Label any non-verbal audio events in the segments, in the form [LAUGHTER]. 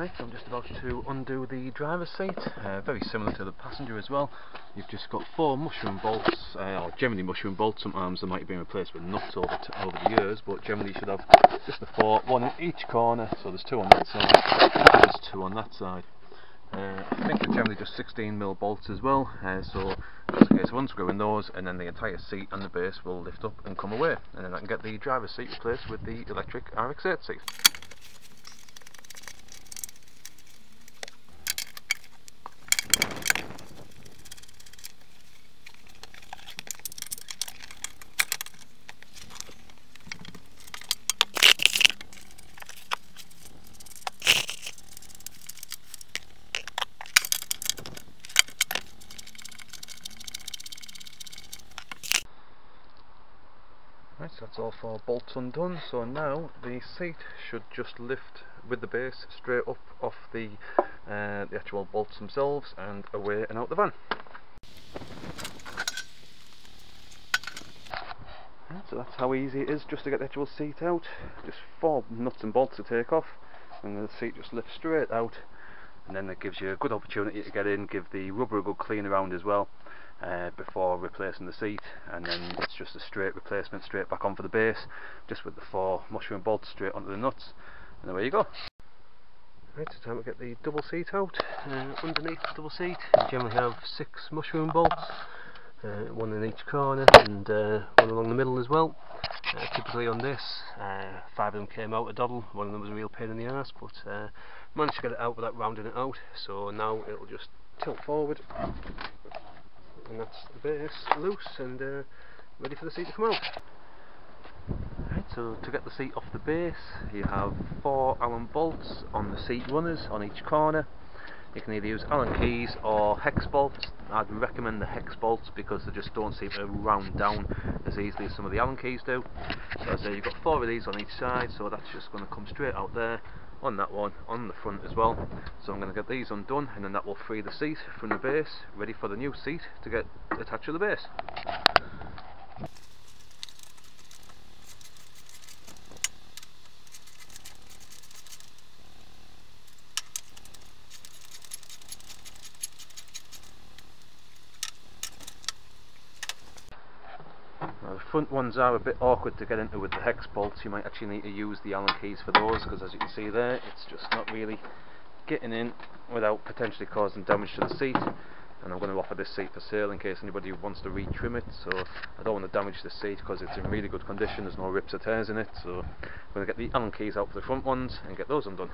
I'm just about to undo the driver's seat, uh, very similar to the passenger as well. You've just got four mushroom bolts, uh, or generally mushroom bolts, sometimes they might have been replaced with nuts over, over the years, but generally you should have just the four, one in each corner, so there's two on that side, there's two on that side. Uh, I think they're generally just 16mm bolts as well, uh, so just in case of unscrewing those and then the entire seat and the base will lift up and come away and then I can get the driver's seat replaced with the electric RX-8 seat. That's all four bolts undone. So now the seat should just lift with the base straight up off the uh, the actual bolts themselves and away and out the van. So that's how easy it is just to get the actual seat out. Just four nuts and bolts to take off, and the seat just lifts straight out. And then that gives you a good opportunity to get in, give the rubber a good clean around as well uh, before replacing the seat and then it's just a straight replacement straight back on for the base just with the four mushroom bolts straight onto the nuts and away you go. Right, so time to get the double seat out. Uh, underneath the double seat you generally have six mushroom bolts, uh, one in each corner and uh, one along the middle as well. Uh, typically on this, uh, five of them came out a doddle, one of them was a real pain in the ass but uh, managed to get it out without rounding it out so now it'll just tilt forward and that's the base loose and uh, ready for the seat to come out. Right, so to get the seat off the base you have four Allen bolts on the seat runners on each corner. You can either use Allen keys or hex bolts. I'd recommend the hex bolts because they just don't seem to round down as easily as some of the Allen keys do. So as I say you've got four of these on each side so that's just going to come straight out there on that one on the front as well. So I'm going to get these undone and then that will free the seat from the base ready for the new seat to get attached to the base ones are a bit awkward to get into with the hex bolts. You might actually need to use the allen keys for those because as you can see there it's just not really getting in without potentially causing damage to the seat. And I'm going to offer this seat for sale in case anybody wants to retrim it so I don't want to damage the seat because it's in really good condition. There's no rips or tears in it so I'm going to get the allen keys out for the front ones and get those undone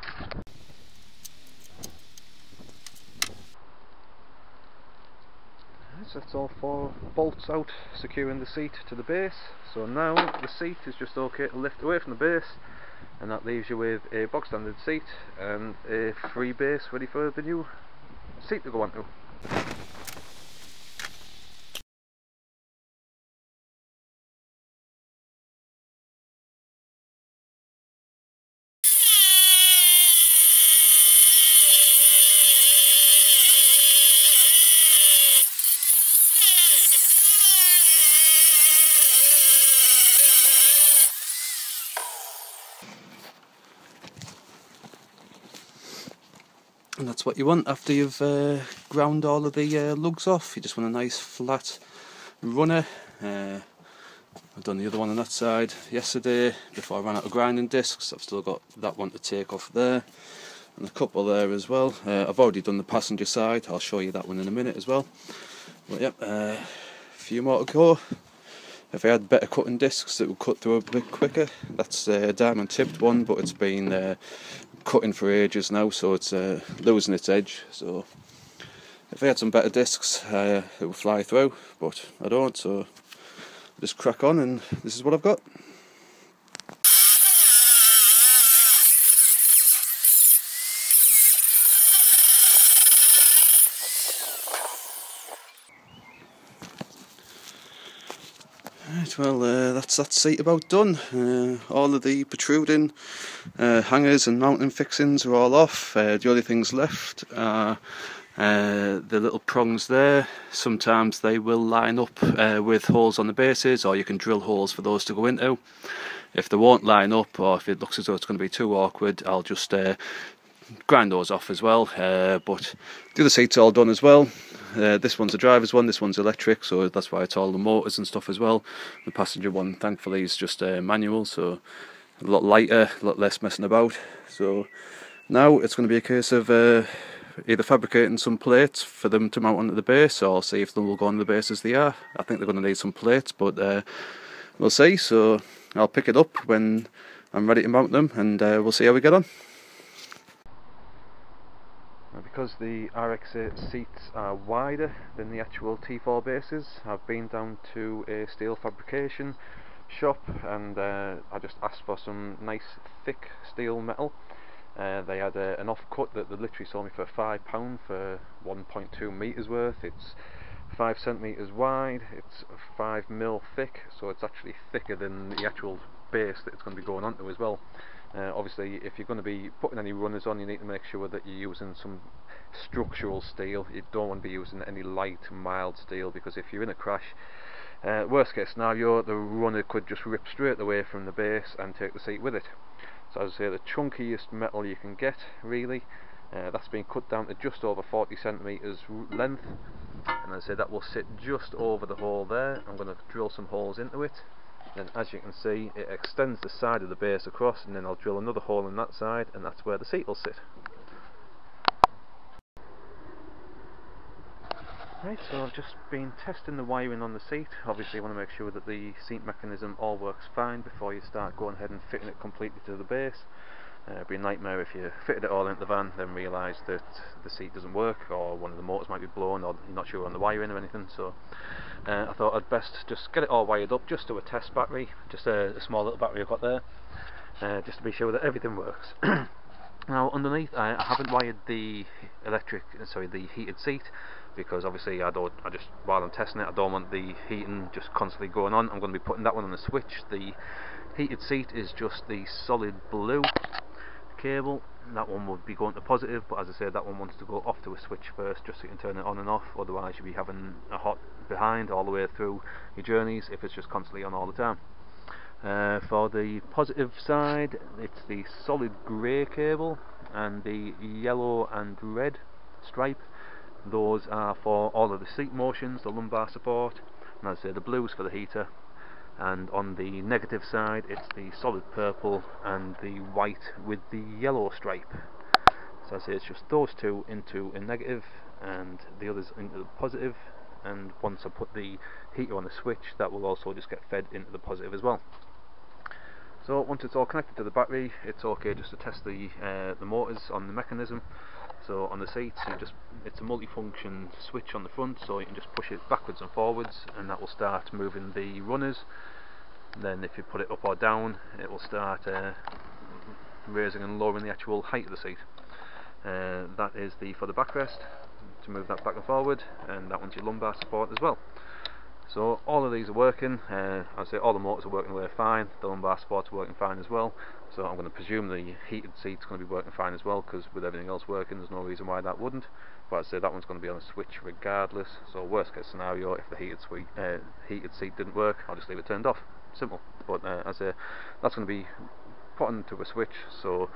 so that's all four bolts out securing the seat to the base so now the seat is just okay to lift away from the base and that leaves you with a box standard seat and a free base ready for the new seat to go onto. And that's what you want after you've uh, ground all of the uh, lugs off. You just want a nice flat runner. Uh, I've done the other one on that side yesterday before I ran out of grinding discs. I've still got that one to take off there. And a couple there as well. Uh, I've already done the passenger side. I'll show you that one in a minute as well but yep a uh, few more to go if I had better cutting discs it would cut through a bit quicker that's a diamond tipped one but it's been uh, cutting for ages now, so it's uh, losing its edge. So if I had some better discs, uh, it would fly through, but I don't. So I just crack on, and this is what I've got. Well, uh, that's that seat about done. Uh, all of the protruding uh, hangers and mounting fixings are all off. Uh, the only things left are uh, the little prongs there. Sometimes they will line up uh, with holes on the bases, or you can drill holes for those to go into. If they won't line up, or if it looks as though it's going to be too awkward, I'll just grind those off as well. But the other seat's all done as well. Uh, this one's a driver's one, this one's electric, so that's why it's all the motors and stuff as well. The passenger one, thankfully, is just uh, manual, so a lot lighter, a lot less messing about. So now it's going to be a case of uh, either fabricating some plates for them to mount onto the base, or see if they will go on the base as they are. I think they're going to need some plates, but uh, we'll see. So I'll pick it up when I'm ready to mount them, and uh, we'll see how we get on because the RX-8 seats are wider than the actual T4 bases, I've been down to a steel fabrication shop and uh, I just asked for some nice thick steel metal. Uh, they had uh, an offcut that they literally sold me for £5 for 1.2 metres worth. It's 5 centimetres wide, it's 5 mil thick, so it's actually thicker than the actual base that it's going to be going onto as well. Uh, obviously if you're going to be putting any runners on you need to make sure that you're using some structural steel. You don't want to be using any light mild steel because if you're in a crash uh, worst case scenario the runner could just rip straight away from the base and take the seat with it. So as I say the chunkiest metal you can get really uh, that's been cut down to just over 40 centimeters length. And as I say that will sit just over the hole there. I'm going to drill some holes into it and as you can see it extends the side of the base across and then I'll drill another hole in that side and that's where the seat will sit. Right, so I've just been testing the wiring on the seat. Obviously you want to make sure that the seat mechanism all works fine before you start going ahead and fitting it completely to the base. Uh, be a nightmare if you fitted it all into the van then realise that the seat doesn't work or one of the motors might be blown or you're not sure on the wiring or anything so uh, I thought I'd best just get it all wired up just to a test battery just a, a small little battery I've got there uh, just to be sure that everything works. [COUGHS] Now underneath I, I haven't wired the electric sorry the heated seat because obviously I don't I just while I'm testing it I don't want the heating just constantly going on. I'm going to be putting that one on the switch. The heated seat is just the solid blue cable that one would be going to positive but as I said that one wants to go off to a switch first just so you can turn it on and off otherwise you'll be having a hot behind all the way through your journeys if it's just constantly on all the time. Uh, for the positive side it's the solid grey cable and the yellow and red stripe. Those are for all of the seat motions, the lumbar support and as I say the blues for the heater and on the negative side it's the solid purple and the white with the yellow stripe. So I say it's just those two into a negative and the others into the positive. and once I put the heater on the switch that will also just get fed into the positive as well. So once it's all connected to the battery it's okay just to test the uh, the motors on the mechanism so on the seats you just it's a multi-function switch on the front so you can just push it backwards and forwards and that will start moving the runners. Then if you put it up or down it will start uh, raising and lowering the actual height of the seat uh, that is the for the backrest to move that back and forward and that one's your lumbar support as well. So all of these are working, uh, I'd say all the motors are working away fine, the lumbar support's working fine as well, so I'm going to presume the heated seat's going to be working fine as well, because with everything else working there's no reason why that wouldn't, but I'd say that one's going to be on a switch regardless, so worst case scenario, if the heated, suite, uh, heated seat didn't work, I'll just leave it turned off, simple, but uh, as I say, that's going to be put into a switch, so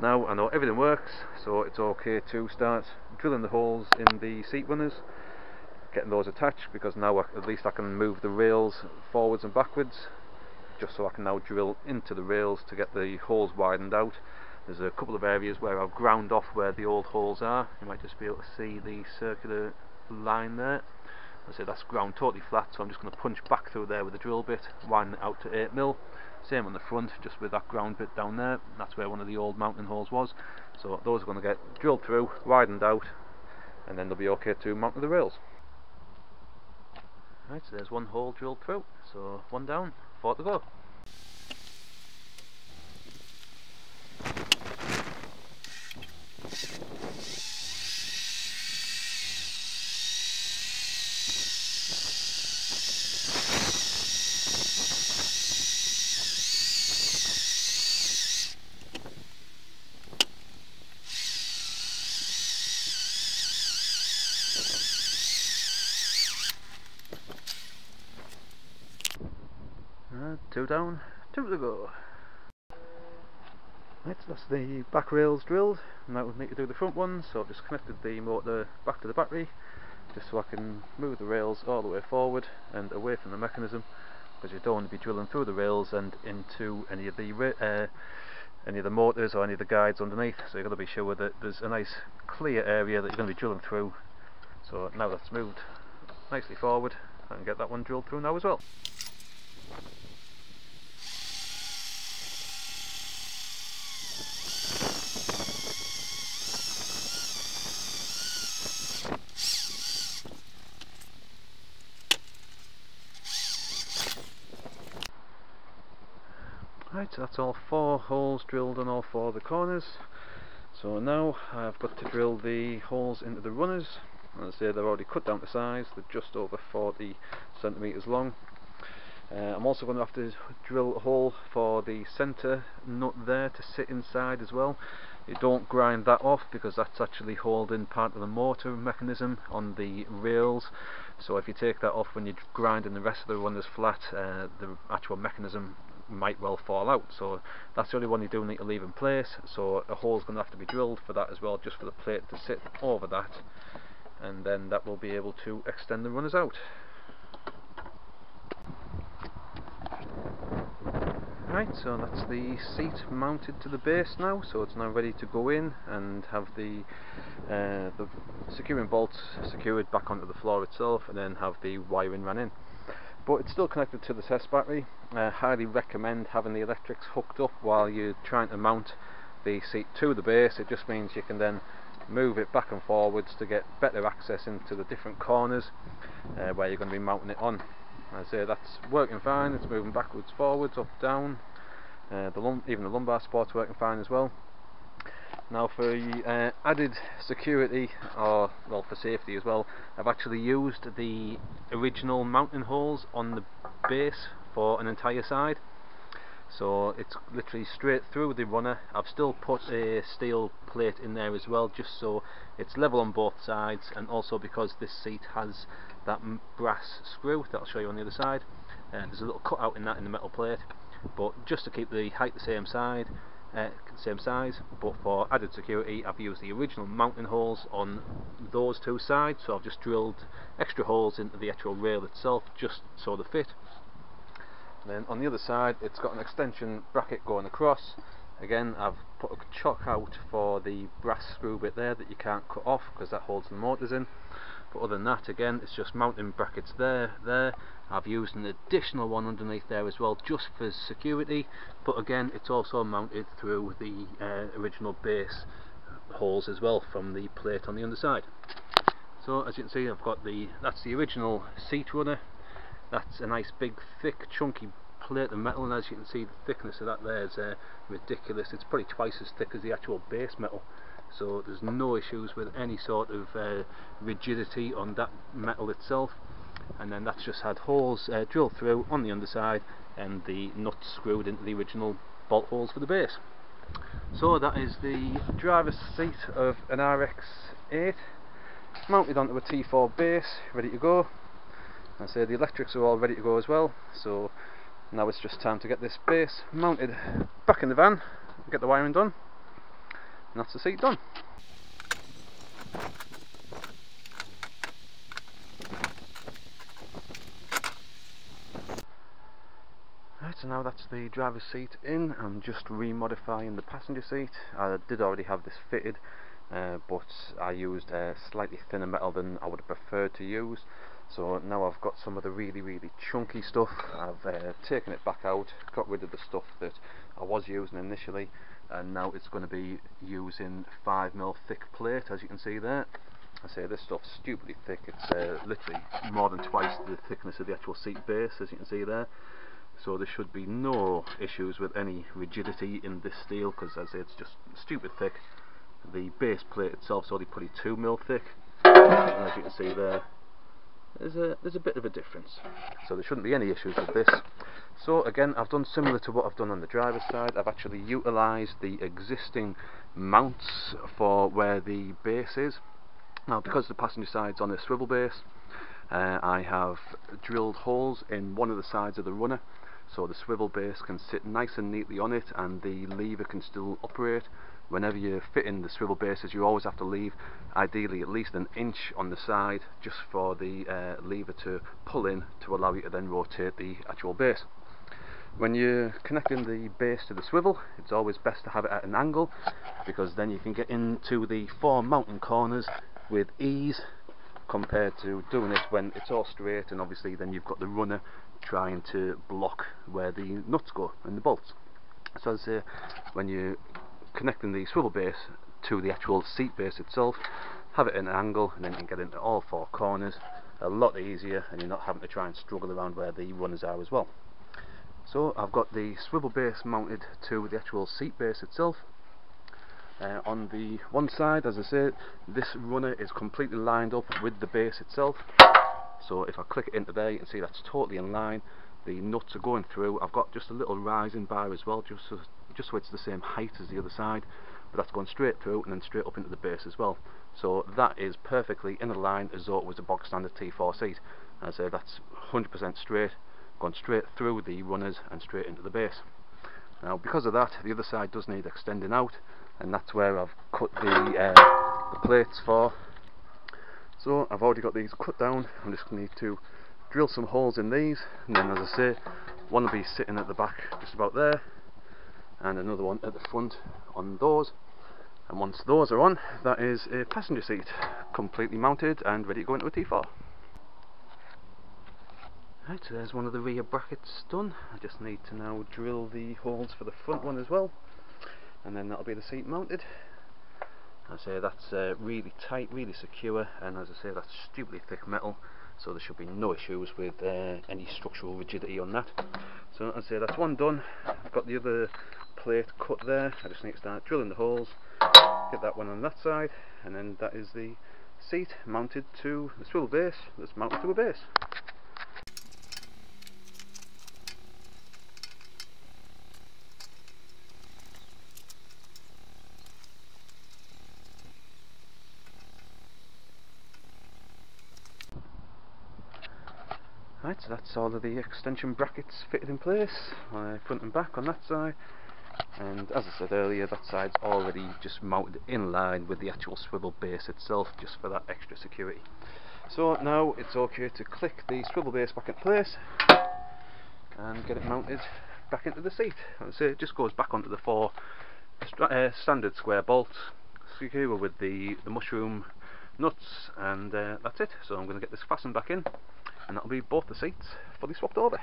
now I know everything works, so it's okay to start drilling the holes in the seat runners, getting those attached because now at least I can move the rails forwards and backwards just so I can now drill into the rails to get the holes widened out. There's a couple of areas where I've ground off where the old holes are. You might just be able to see the circular line there. I say that's ground totally flat so I'm just going to punch back through there with a drill bit widen it out to 8 mil. Same on the front just with that ground bit down there. That's where one of the old mounting holes was. So those are going to get drilled through widened out and then they'll be okay to mount to the rails. Right, so there's one hole drilled through, so one down, four to go. Two to go. Right, that's the back rails drilled. And now we need to do the front ones, so I've just connected the motor back to the battery just so I can move the rails all the way forward and away from the mechanism because you don't want to be drilling through the rails and into any of the uh, any of the motors or any of the guides underneath so you've got to be sure that there's a nice clear area that you're going to be drilling through so now that's moved nicely forward I can get that one drilled through now as well that's all four holes drilled on all four of the corners. So now I've got to drill the holes into the runners. As I say, they're already cut down to size, they're just over 40 centimetres long. Uh, I'm also going to have to drill a hole for the centre nut there to sit inside as well. You don't grind that off because that's actually holding part of the motor mechanism on the rails. So if you take that off when you're grinding the rest of the runners flat, uh, the actual mechanism might well fall out. So that's the only one you do need to leave in place. So a hole is going to have to be drilled for that as well just for the plate to sit over that. And then that will be able to extend the runners out. Right, so that's the seat mounted to the base now, so it's now ready to go in and have the uh, the securing bolts secured back onto the floor itself and then have the wiring run in but it's still connected to the test battery. I highly recommend having the electrics hooked up while you're trying to mount the seat to the base. It just means you can then move it back and forwards to get better access into the different corners uh, where you're going to be mounting it on. I say that's working fine. It's moving backwards forwards up down. Uh, the even the lumbar support's working fine as well now for uh, added security, or well for safety as well, I've actually used the original mounting holes on the base for an entire side. So it's literally straight through the runner. I've still put a steel plate in there as well just so it's level on both sides and also because this seat has that brass screw that I'll show you on the other side. Uh, there's a little cutout in that in the metal plate but just to keep the height the same side uh, same size but for added security I've used the original mounting holes on those two sides so I've just drilled extra holes into the actual rail itself just so they fit. And then on the other side it's got an extension bracket going across. Again I've put a chock out for the brass screw bit there that you can't cut off because that holds the motors in but other than that again it's just mounting brackets there there. I've used an additional one underneath there as well just for security. But again it's also mounted through the uh, original base holes as well from the plate on the underside. So as you can see I've got the that's the original seat runner. That's a nice big thick chunky plate of metal and as you can see the thickness of that there is uh, ridiculous. It's probably twice as thick as the actual base metal so there's no issues with any sort of uh, rigidity on that metal itself and then that's just had holes uh, drilled through on the underside and the nuts screwed into the original bolt holes for the base. So that is the driver's seat of an RX-8 mounted onto a T4 base, ready to go. I say the electrics are all ready to go as well, so now it's just time to get this base mounted back in the van, get the wiring done, and that's the seat done. Right, so now that's the driver's seat in, I'm just remodifying the passenger seat. I did already have this fitted, uh, but I used a slightly thinner metal than I would have preferred to use. So now I've got some of the really, really chunky stuff. I've uh, taken it back out, got rid of the stuff that I was using initially, and now it's going to be using 5mm thick plate, as you can see there. I say this stuff's stupidly thick, it's uh, literally more than twice the thickness of the actual seat base, as you can see there. So there should be no issues with any rigidity in this steel because as I say it's just stupid thick. The base plate itself is only probably 2 mil thick. And as you can see there there's a, there's a bit of a difference. So there shouldn't be any issues with this. So again I've done similar to what I've done on the driver's side. I've actually utilised the existing mounts for where the base is. Now because the passenger side's on a swivel base uh, I have drilled holes in one of the sides of the runner so the swivel base can sit nice and neatly on it and the lever can still operate whenever you're fitting the swivel bases you always have to leave ideally at least an inch on the side just for the uh, lever to pull in to allow you to then rotate the actual base. When you're connecting the base to the swivel it's always best to have it at an angle because then you can get into the four mountain corners with ease compared to doing it when it's all straight and obviously then you've got the runner trying to block where the nuts go and the bolts. So as when you're connecting the swivel base to the actual seat base itself, have it at an angle and then you can get into all four corners a lot easier and you're not having to try and struggle around where the runners are as well. So I've got the swivel base mounted to the actual seat base itself uh, on the one side, as I said, this runner is completely lined up with the base itself. So if I click it into there, you can see that's totally in line. The nuts are going through. I've got just a little rising bar as well, just so, just so it's the same height as the other side. But that's going straight through and then straight up into the base as well. So that is perfectly in a line as though it was a box standard T4 seat. As I say, that's 100% straight, going straight through the runners and straight into the base. Now because of that, the other side does need extending out and that's where I've cut the, uh, the plates for so I've already got these cut down I'm just going to need to drill some holes in these and then as I say one will be sitting at the back just about there and another one at the front on those. And once those are on that is a passenger seat completely mounted and ready to go into a T4 Right, so there's one of the rear brackets done. I just need to now drill the holes for the front one as well. And then that'll be the seat mounted. I say that's uh, really tight, really secure and as I say that's stupidly thick metal so there should be no issues with uh, any structural rigidity on that. So as I say that's one done. I've got the other plate cut there. I just need to start drilling the holes. Get that one on that side. And then that is the seat mounted to the swivel base that's mounted to a base. Right, so that's all of the extension brackets fitted in place, uh, front and back on that side. And as I said earlier, that side's already just mounted in line with the actual swivel base itself, just for that extra security. So now it's okay to click the swivel base back in place and get it mounted back into the seat. I say, it just goes back onto the four uh, standard square bolts, secure with the, the mushroom nuts, and uh, that's it. So I'm going to get this fastened back in and that'll be both the seats fully swapped over.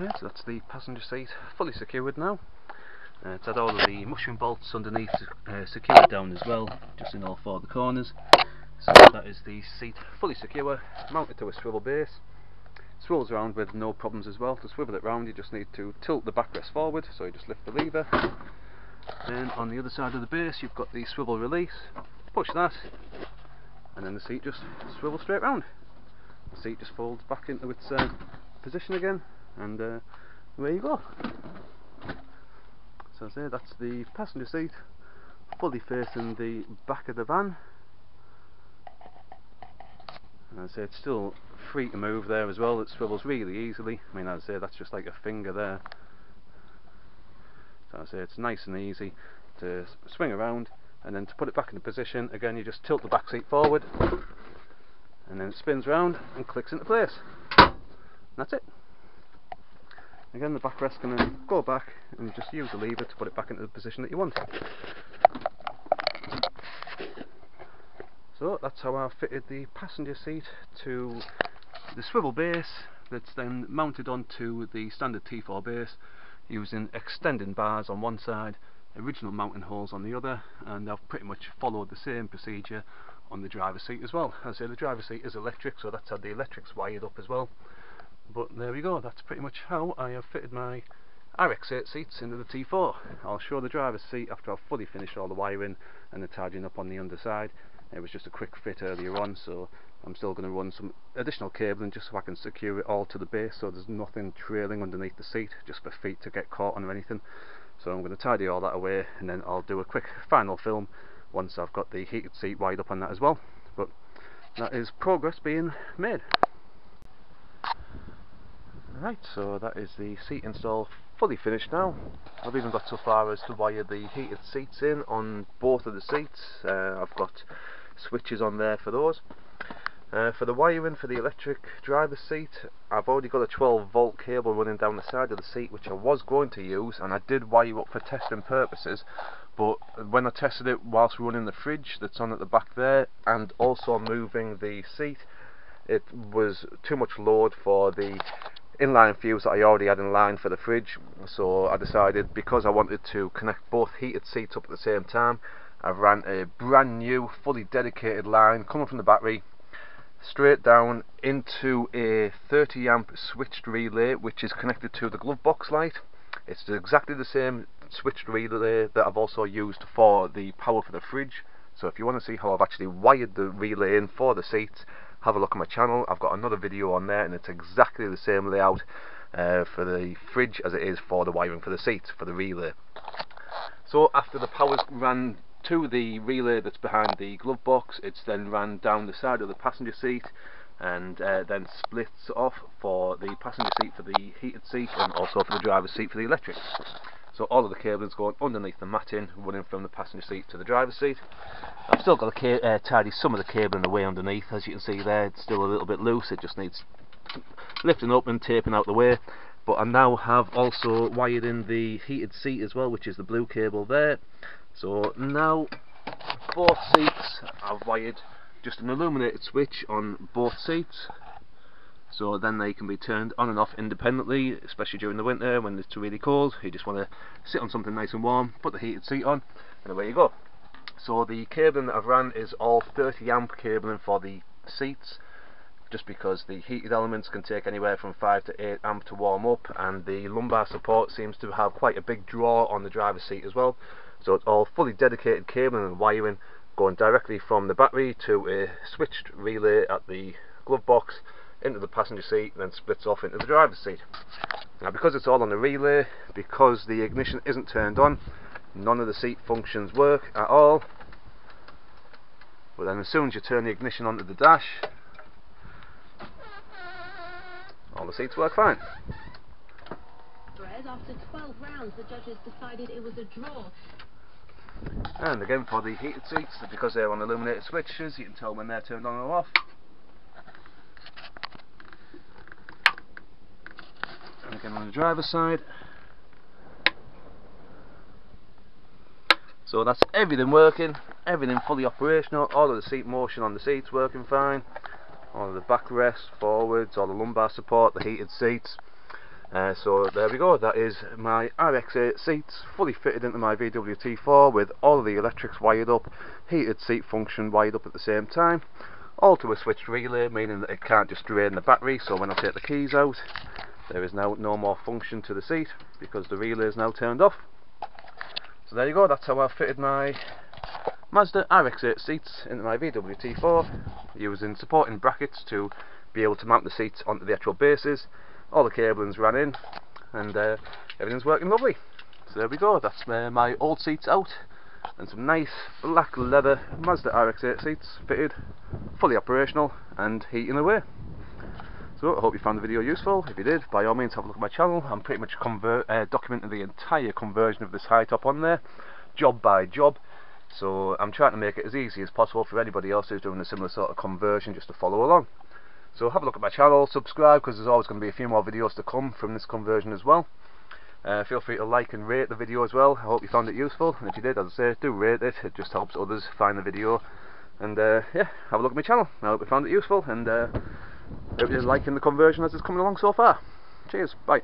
Yeah, so that's the passenger seat fully secured now. Uh, it's had all of the mushroom bolts underneath uh, secured down as well, just in all four of the corners. So that is the seat fully secure, mounted to a swivel base. Swivels around with no problems as well. To swivel it round you just need to tilt the backrest forward, so you just lift the lever. Then on the other side of the base you've got the swivel release, push that, and then the seat just swivels straight round. The seat just folds back into its uh, position again, and there you go. So I say that's the passenger seat fully facing the back of the van. And I say it's still free to move there as well. It swivels really easily. I mean I say that's just like a finger there. So I say it's nice and easy to swing around and then to put it back into position again you just tilt the back seat forward and then it spins round and clicks into place. And that's it Again the backrest can then go back and just use the lever to put it back into the position that you want. So that's how I fitted the passenger seat to the swivel base that's then mounted onto the standard T4 base using extending bars on one side, original mounting holes on the other and I've pretty much followed the same procedure on the driver's seat as well. As I say the driver's seat is electric so that's how the electric's wired up as well but there we go that's pretty much how I have fitted my RX-8 seats into the T4. I'll show the driver's seat after I've fully finished all the wiring and the tidying up on the underside. It was just a quick fit earlier on so I'm still going to run some additional cabling just so I can secure it all to the base so there's nothing trailing underneath the seat just for feet to get caught on or anything. So I'm going to tidy all that away and then I'll do a quick final film once I've got the heated seat wired up on that as well. But that is progress being made. Right, so that is the seat install fully finished now. I've even got so far as to wire the heated seats in on both of the seats. Uh, I've got switches on there for those. Uh, for the wiring for the electric driver's seat, I've already got a 12 volt cable running down the side of the seat which I was going to use and I did wire up for testing purposes but when I tested it whilst running the fridge that's on at the back there and also moving the seat it was too much load for the inline fuse that I already had in line for the fridge so I decided because I wanted to connect both heated seats up at the same time I ran a brand new fully dedicated line coming from the battery straight down into a 30 amp switched relay which is connected to the glove box light. It's exactly the same switched relay that I've also used for the power for the fridge. So if you want to see how I've actually wired the relay in for the seats have a look at my channel. I've got another video on there and it's exactly the same layout uh, for the fridge as it is for the wiring for the seat for the relay. So after the power's ran to the relay that's behind the glove box it's then ran down the side of the passenger seat and uh, then splits off for the passenger seat for the heated seat and also for the driver's seat for the electric so all of the cabling is going underneath the matting running from the passenger seat to the driver's seat. I've still got to uh, tidy some of the cabling away underneath as you can see there. It's still a little bit loose it just needs lifting up and taping out the way. But I now have also wired in the heated seat as well which is the blue cable there. So now both seats I've wired just an illuminated switch on both seats so then they can be turned on and off independently especially during the winter when it's really cold. You just want to sit on something nice and warm put the heated seat on and away you go. So the cabling that I've run is all 30 amp cabling for the seats just because the heated elements can take anywhere from 5 to 8 amp to warm up and the lumbar support seems to have quite a big draw on the driver's seat as well. So it's all fully dedicated cabling and wiring going directly from the battery to a switched relay at the glove box into the passenger seat and then splits off into the driver's seat. Now because it's all on a relay because the ignition isn't turned on none of the seat functions work at all. But then as soon as you turn the ignition onto the dash all the seats work fine. After 12 rounds the judges decided it was a draw. And again for the heated seats because they're on illuminated switches you can tell when they're turned on or off and again on the driver's side. So that's everything working, everything fully operational, all of the seat motion on the seats working fine, all of the backrest, forwards, all the lumbar support, the heated seats. Uh, so there we go, that is my RX-8 seats fully fitted into my VW T4 with all of the electrics wired up, heated seat function wired up at the same time, all to a switched relay meaning that it can't just drain the battery so when I take the keys out there is now no more function to the seat because the relay is now turned off. So there you go, that's how I've fitted my Mazda RX-8 seats into my VW T4 using supporting brackets to be able to mount the seats onto the actual bases. All the cabling's ran in and uh, everything's working lovely. So there we go, that's uh, my old seats out and some nice black leather Mazda RX-8 seats fitted, fully operational and heating away. So I hope you found the video useful. If you did, by all means have a look at my channel. I'm pretty much uh, documenting the entire conversion of this high top on there, job by job. So I'm trying to make it as easy as possible for anybody else who's doing a similar sort of conversion just to follow along. So have a look at my channel, subscribe because there's always going to be a few more videos to come from this conversion as well. Uh, feel free to like and rate the video as well. I hope you found it useful and if you did, as I say, do rate it. It just helps others find the video. And uh, yeah, have a look at my channel. I hope you found it useful and uh, Hope you're liking the conversion as it's coming along so far. Cheers, bye.